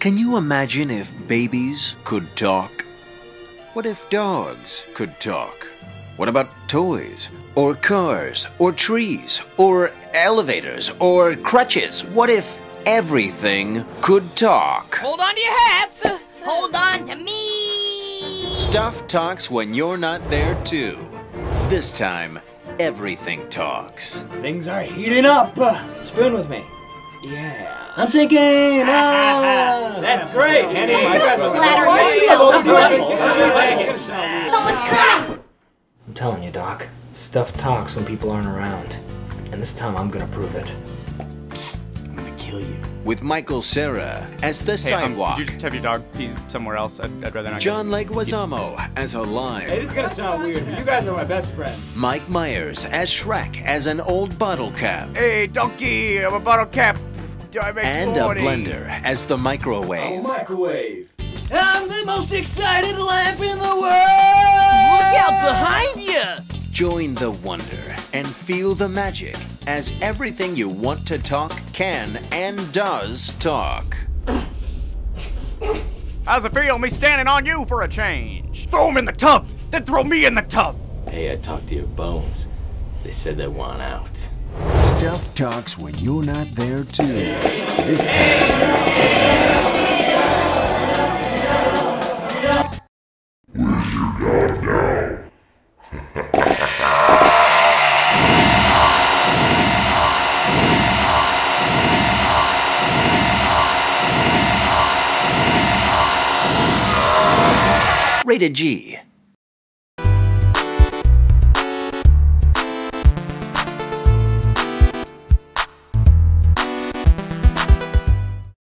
Can you imagine if babies could talk? What if dogs could talk? What about toys? Or cars? Or trees? Or elevators? Or crutches? What if everything could talk? Hold on to your hats! Hold on to me! Stuff talks when you're not there too. This time, everything talks. Things are heating up. Spoon with me. Yeah. I'm sinking. Ah, that's great. Andy, Someone's coming! I'm telling you, Doc. Stuff talks when people aren't around. And this time I'm gonna prove it. Psst, I'm gonna kill you. With Michael Cera as the Hey, um, sidewalk. could you just have your dog pee somewhere else? I'd, I'd rather not. John Leguizamo as a lion. Hey, this is gonna sound weird, but you guys are my best friends. Mike Myers as Shrek as an old bottle cap. Hey, donkey! I'm a bottle cap. Do I make And a blender as the microwave. Oh, microwave. I'm the most excited lamp in the world! Look out behind you! Join the wonder and feel the magic as everything you want to talk can and does talk. How's it feel, me standing on you for a change? Throw him in the tub, then throw me in the tub. Hey, I talked to your bones. They said they want out. Stuff talks when you're not there too. This time. Rated G.